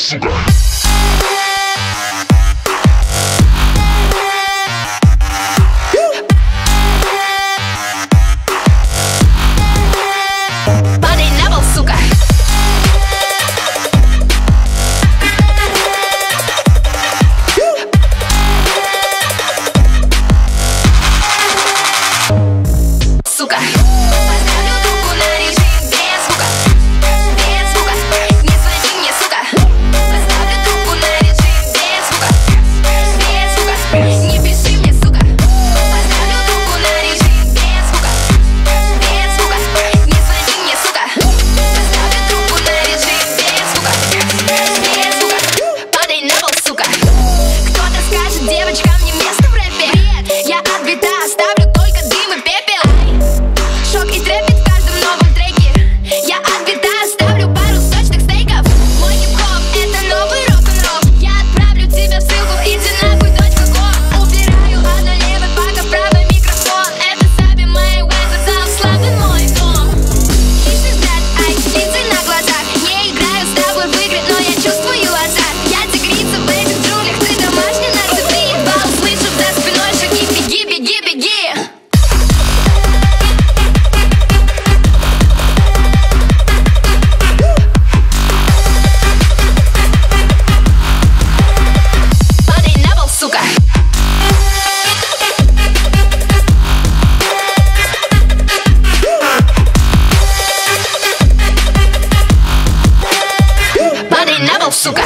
sugar. nuevo azúcar.